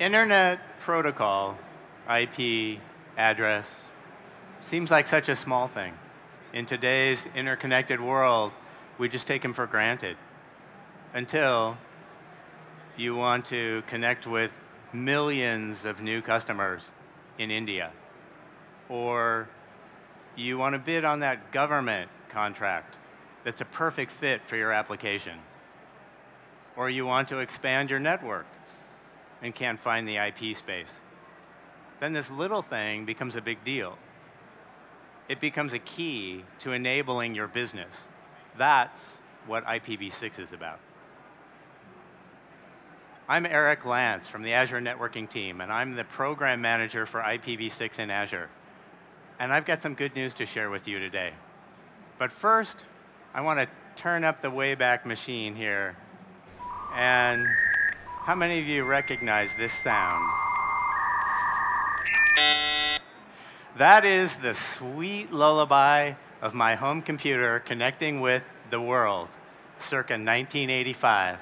Internet protocol, IP, address, seems like such a small thing. In today's interconnected world, we just take them for granted. Until you want to connect with millions of new customers in India, or you want to bid on that government contract that's a perfect fit for your application, or you want to expand your network and can't find the IP space. Then this little thing becomes a big deal. It becomes a key to enabling your business. That's what IPv6 is about. I'm Eric Lance from the Azure Networking team, and I'm the program manager for IPv6 in Azure. And I've got some good news to share with you today. But first, I want to turn up the Wayback Machine here. And how many of you recognize this sound? That is the sweet lullaby of my home computer connecting with the world, circa 1985.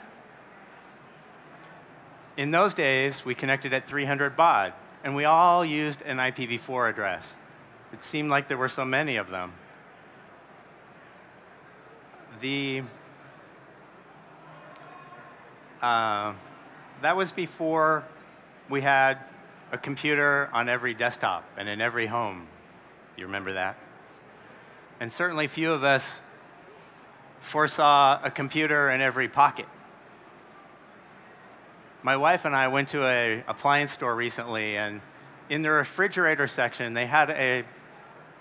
In those days, we connected at 300 baud, and we all used an IPv4 address. It seemed like there were so many of them. The, uh, that was before we had a computer on every desktop and in every home. You remember that? And certainly few of us foresaw a computer in every pocket my wife and I went to a appliance store recently, and in the refrigerator section, they had a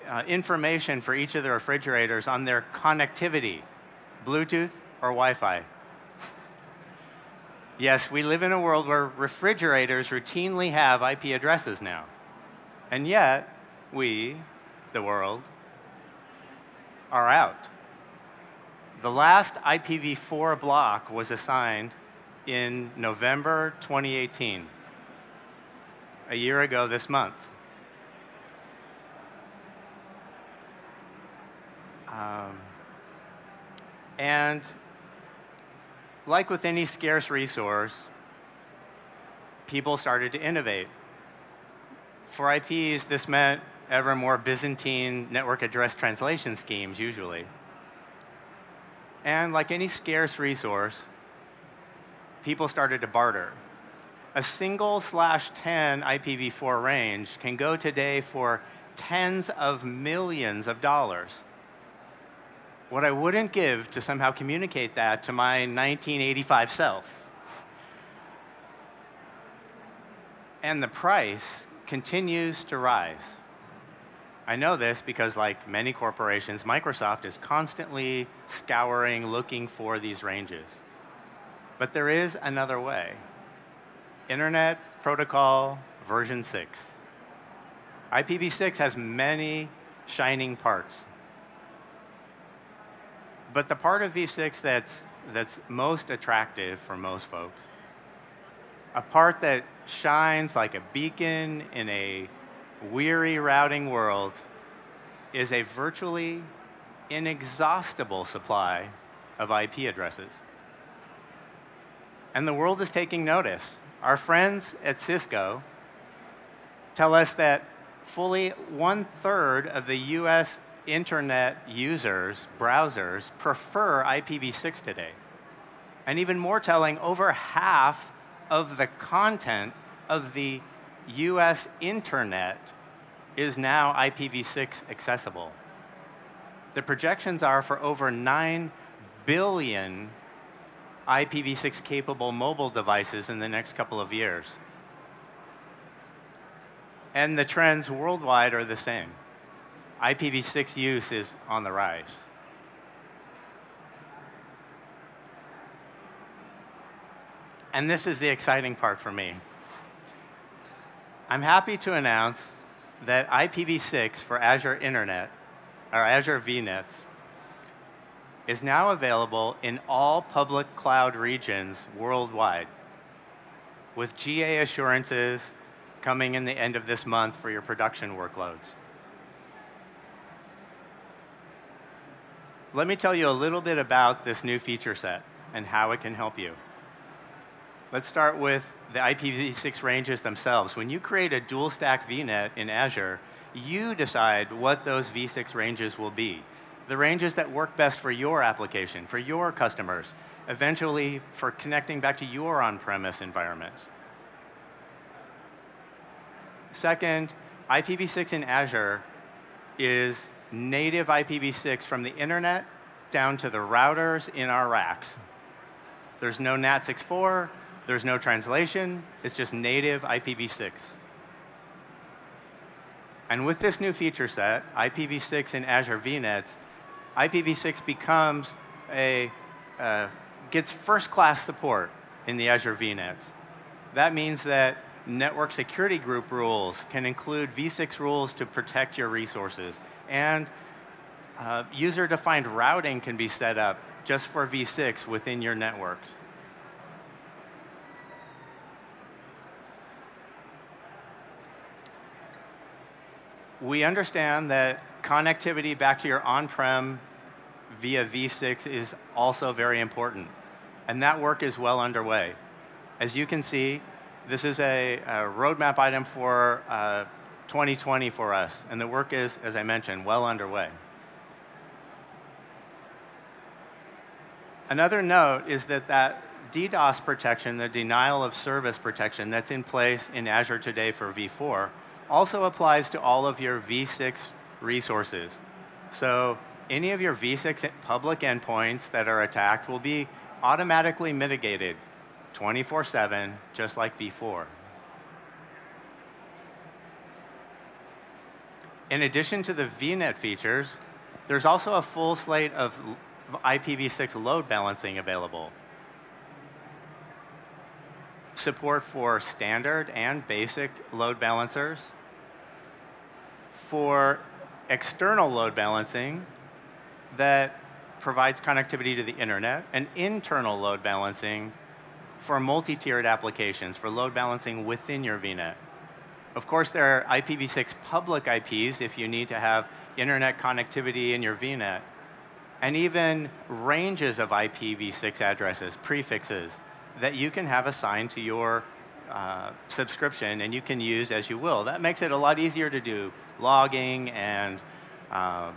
uh, information for each of the refrigerators on their connectivity, Bluetooth or Wi-Fi. Yes, we live in a world where refrigerators routinely have IP addresses now. And yet, we, the world, are out. The last IPv4 block was assigned in November 2018, a year ago this month. Um, and like with any scarce resource, people started to innovate. For IPs, this meant ever more Byzantine network address translation schemes, usually. And like any scarce resource, people started to barter. A single slash 10 IPv4 range can go today for tens of millions of dollars. What I wouldn't give to somehow communicate that to my 1985 self. And the price continues to rise. I know this because, like many corporations, Microsoft is constantly scouring, looking for these ranges. But there is another way. Internet Protocol version 6. IPv6 has many shining parts. But the part of v6 that's, that's most attractive for most folks, a part that shines like a beacon in a weary routing world, is a virtually inexhaustible supply of IP addresses and the world is taking notice. Our friends at Cisco tell us that fully one third of the US internet users, browsers, prefer IPv6 today. And even more telling, over half of the content of the US internet is now IPv6 accessible. The projections are for over 9 billion IPv6 capable mobile devices in the next couple of years. And the trends worldwide are the same. IPv6 use is on the rise. And this is the exciting part for me. I'm happy to announce that IPv6 for Azure Internet, or Azure VNets, is now available in all public cloud regions worldwide, with GA assurances coming in the end of this month for your production workloads. Let me tell you a little bit about this new feature set and how it can help you. Let's start with the IPv6 ranges themselves. When you create a dual stack VNet in Azure, you decide what those V6 ranges will be. The ranges that work best for your application, for your customers, eventually for connecting back to your on-premise environments. Second, IPv6 in Azure is native IPv6 from the internet down to the routers in our racks. There's no NAT64, there's no translation, it's just native IPv6. And with this new feature set, IPv6 in Azure VNets, IPv6 becomes a, uh, gets first-class support in the Azure VNets. That means that network security group rules can include v6 rules to protect your resources. And uh, user-defined routing can be set up just for v6 within your networks. We understand that connectivity back to your on-prem via v6 is also very important. And that work is well underway. As you can see, this is a, a roadmap item for uh, 2020 for us, and the work is, as I mentioned, well underway. Another note is that that DDoS protection, the denial of service protection that's in place in Azure today for v4, also applies to all of your v6 resources. So any of your v6 public endpoints that are attacked will be automatically mitigated 24-7, just like v4. In addition to the VNet features, there's also a full slate of IPv6 load balancing available. Support for standard and basic load balancers. For external load balancing that provides connectivity to the internet, and internal load balancing for multi-tiered applications, for load balancing within your VNet. Of course, there are IPv6 public IPs if you need to have internet connectivity in your VNet, and even ranges of IPv6 addresses, prefixes, that you can have assigned to your uh, subscription and you can use as you will. That makes it a lot easier to do logging and uh,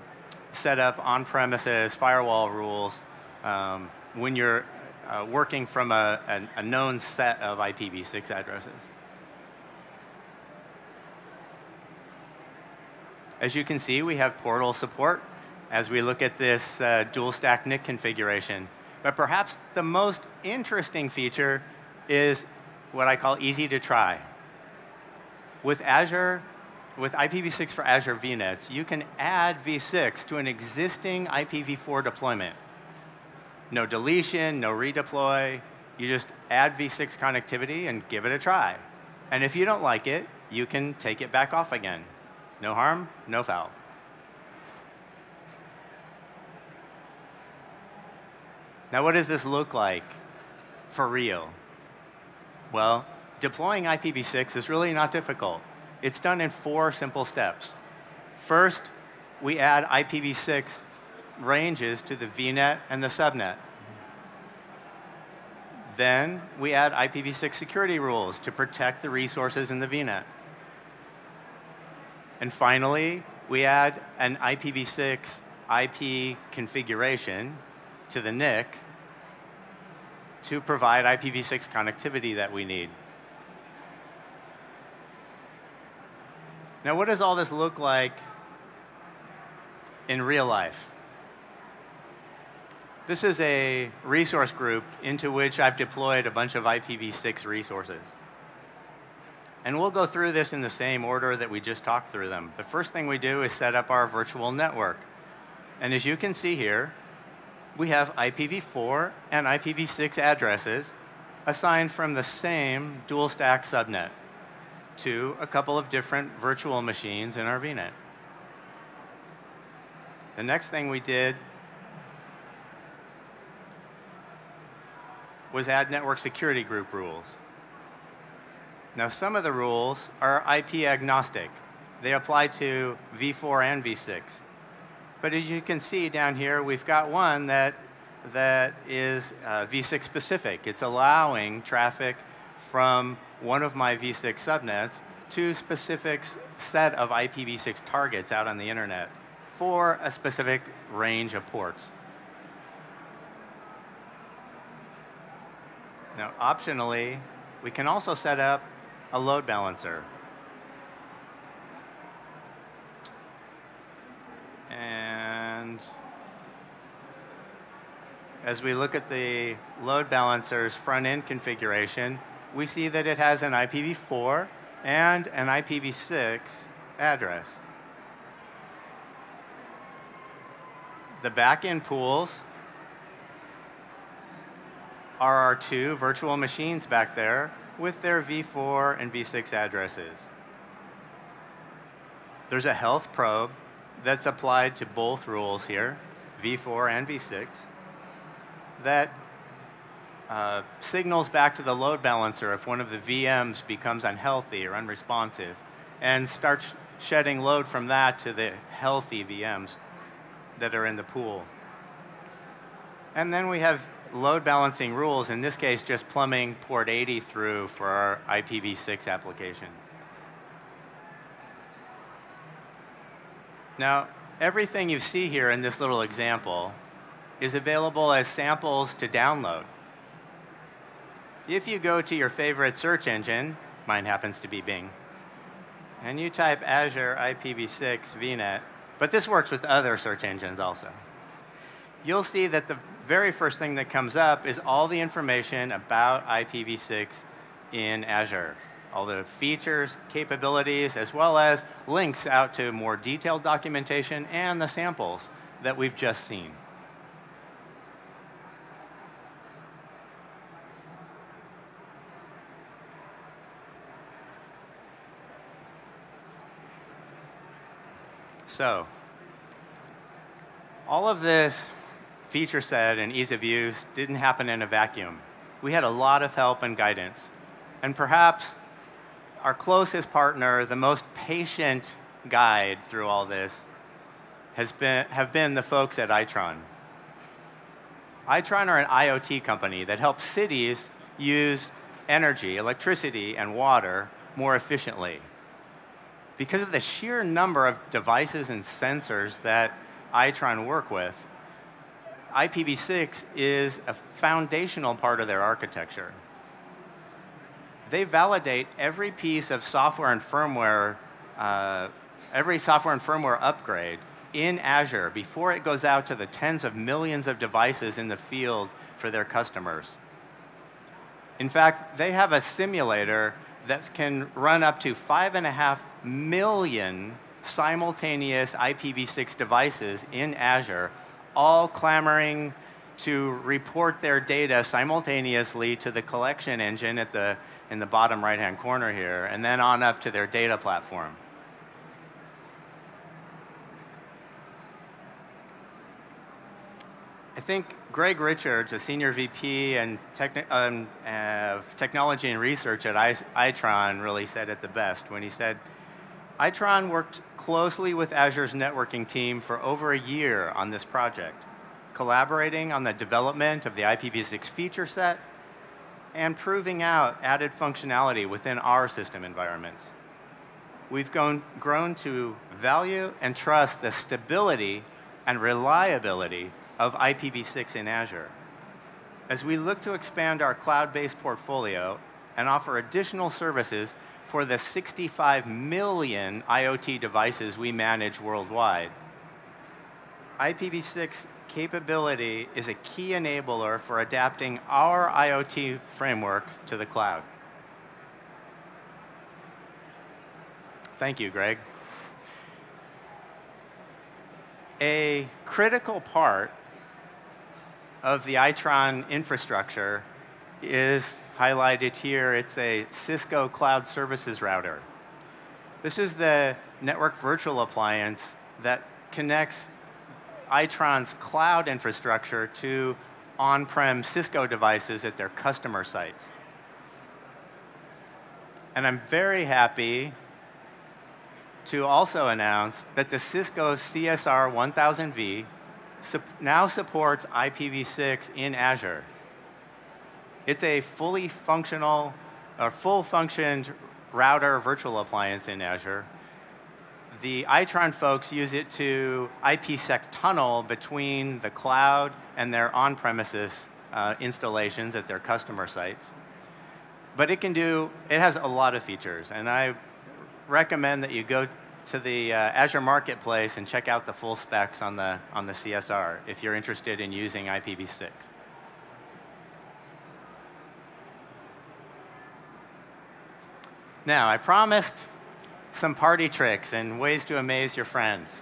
set up on-premises firewall rules um, when you're uh, working from a, a, a known set of IPv6 addresses. As you can see, we have portal support as we look at this uh, dual stack NIC configuration. But perhaps the most interesting feature is what I call easy to try. With Azure, with IPv6 for Azure VNets, you can add v6 to an existing IPv4 deployment. No deletion, no redeploy. You just add v6 connectivity and give it a try. And if you don't like it, you can take it back off again. No harm, no foul. Now, what does this look like for real? Well, deploying IPv6 is really not difficult. It's done in four simple steps. First, we add IPv6 ranges to the VNet and the subnet. Then we add IPv6 security rules to protect the resources in the VNet. And finally, we add an IPv6 IP configuration to the NIC to provide IPv6 connectivity that we need. Now, what does all this look like in real life? This is a resource group into which I've deployed a bunch of IPv6 resources. And we'll go through this in the same order that we just talked through them. The first thing we do is set up our virtual network. And as you can see here, we have IPv4 and IPv6 addresses assigned from the same dual stack subnet to a couple of different virtual machines in our VNet. The next thing we did was add network security group rules. Now, some of the rules are IP agnostic. They apply to v4 and v6. But as you can see down here, we've got one that, that is uh, v6 specific. It's allowing traffic from one of my v6 subnets to specific set of IPv6 targets out on the internet for a specific range of ports. Now, optionally, we can also set up a load balancer. And as we look at the load balancer's front-end configuration, we see that it has an IPv4 and an IPv6 address. The backend pools are our two virtual machines back there with their v4 and v6 addresses. There's a health probe that's applied to both rules here, v4 and v6, that uh, signals back to the load balancer if one of the VMs becomes unhealthy or unresponsive, and starts shedding load from that to the healthy VMs that are in the pool. And then we have load balancing rules, in this case just plumbing port 80 through for our IPv6 application. Now, everything you see here in this little example is available as samples to download. If you go to your favorite search engine, mine happens to be Bing, and you type Azure IPv6 VNet, but this works with other search engines also, you'll see that the very first thing that comes up is all the information about IPv6 in Azure. All the features, capabilities, as well as links out to more detailed documentation and the samples that we've just seen. So, all of this feature set and ease of use didn't happen in a vacuum. We had a lot of help and guidance. And perhaps our closest partner, the most patient guide through all this, has been, have been the folks at Itron. Itron are an IoT company that helps cities use energy, electricity, and water more efficiently. Because of the sheer number of devices and sensors that Itron work with, IPv6 is a foundational part of their architecture. They validate every piece of software and firmware, uh, every software and firmware upgrade in Azure before it goes out to the tens of millions of devices in the field for their customers. In fact, they have a simulator that can run up to five and a half million simultaneous IPv6 devices in Azure all clamoring to report their data simultaneously to the collection engine at the, in the bottom right-hand corner here, and then on up to their data platform. I think Greg Richards, a senior VP and techni um, uh, technology and research at I Itron, really said it the best when he said, Itron worked closely with Azure's networking team for over a year on this project, collaborating on the development of the IPv6 feature set and proving out added functionality within our system environments. We've gone, grown to value and trust the stability and reliability of IPv6 in Azure. As we look to expand our cloud-based portfolio and offer additional services for the 65 million IoT devices we manage worldwide. IPv6 capability is a key enabler for adapting our IoT framework to the cloud. Thank you, Greg. A critical part of the Itron infrastructure is highlighted here, it's a Cisco Cloud Services Router. This is the network virtual appliance that connects Itron's cloud infrastructure to on-prem Cisco devices at their customer sites. And I'm very happy to also announce that the Cisco CSR 1000V now supports IPv6 in Azure. It's a fully functional a full-functioned router virtual appliance in Azure. The Itron folks use it to IPsec tunnel between the cloud and their on-premises uh, installations at their customer sites. But it can do, it has a lot of features, and I recommend that you go to the uh, Azure Marketplace and check out the full specs on the, on the CSR if you're interested in using IPv6. Now, I promised some party tricks and ways to amaze your friends.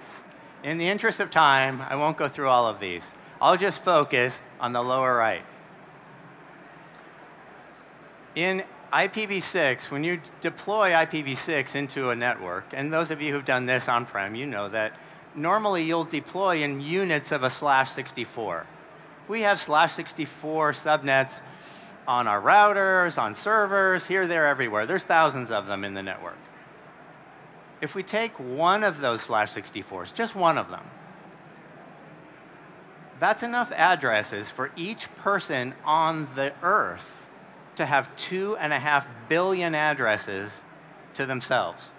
In the interest of time, I won't go through all of these. I'll just focus on the lower right. In IPv6, when you deploy IPv6 into a network, and those of you who've done this on-prem, you know that normally you'll deploy in units of a slash 64. We have slash 64 subnets on our routers, on servers, here, there, everywhere. There's thousands of them in the network. If we take one of those slash 64s, just one of them, that's enough addresses for each person on the earth to have two and a half billion addresses to themselves.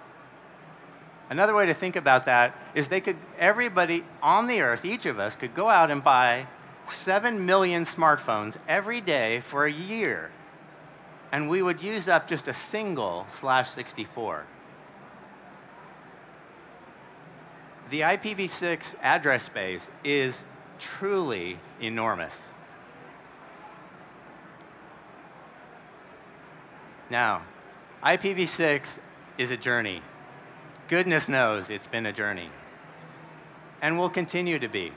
Another way to think about that is they could, everybody on the earth, each of us, could go out and buy 7 million smartphones every day for a year. And we would use up just a single slash 64. The IPv6 address space is truly enormous. Now, IPv6 is a journey. Goodness knows it's been a journey. And will continue to be.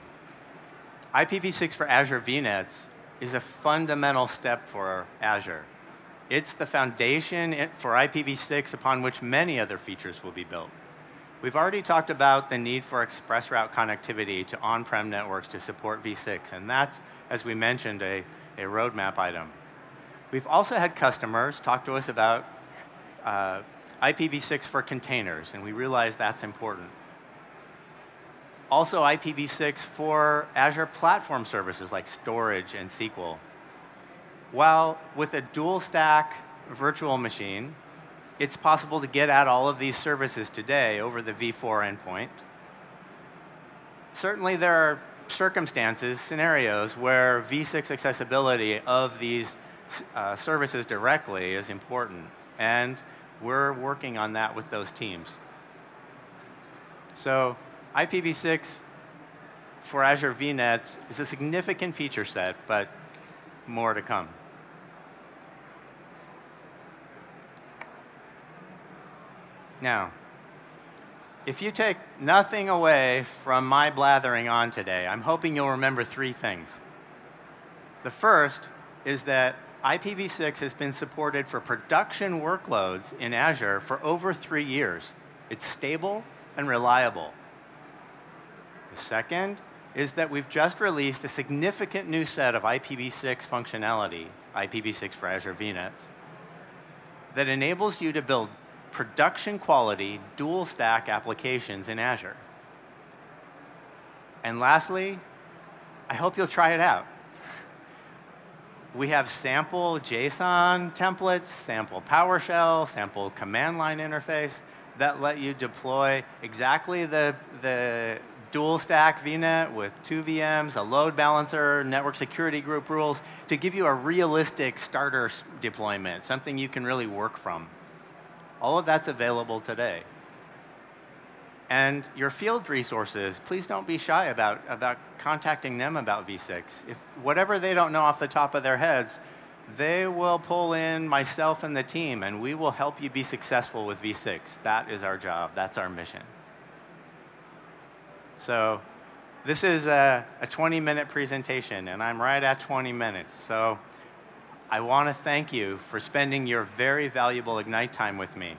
IPv6 for Azure VNets is a fundamental step for Azure. It's the foundation for IPv6 upon which many other features will be built. We've already talked about the need for ExpressRoute connectivity to on-prem networks to support v6, and that's, as we mentioned, a, a roadmap item. We've also had customers talk to us about uh, IPv6 for containers, and we realize that's important. Also IPv6 for Azure platform services like storage and SQL. While with a dual stack virtual machine, it's possible to get at all of these services today over the v4 endpoint. Certainly there are circumstances, scenarios, where v6 accessibility of these uh, services directly is important. And we're working on that with those teams. So IPv6 for Azure VNets is a significant feature set, but more to come. Now, if you take nothing away from my blathering on today, I'm hoping you'll remember three things. The first is that IPv6 has been supported for production workloads in Azure for over three years. It's stable and reliable. The second is that we've just released a significant new set of IPv6 functionality, IPv6 for Azure VNets, that enables you to build production quality dual stack applications in Azure. And lastly, I hope you'll try it out. We have sample JSON templates, sample PowerShell, sample command line interface that let you deploy exactly the, the dual stack VNet with two VMs, a load balancer, network security group rules to give you a realistic starter deployment, something you can really work from. All of that's available today. And your field resources, please don't be shy about, about contacting them about V6. If whatever they don't know off the top of their heads, they will pull in myself and the team, and we will help you be successful with V6. That is our job. That's our mission. So this is a 20-minute presentation, and I'm right at 20 minutes. So I want to thank you for spending your very valuable Ignite time with me.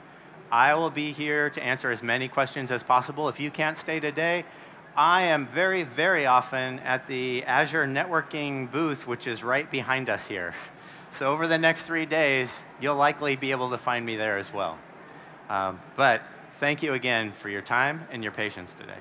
I will be here to answer as many questions as possible. If you can't stay today, I am very, very often at the Azure networking booth, which is right behind us here. So over the next three days, you'll likely be able to find me there as well. Um, but thank you again for your time and your patience today.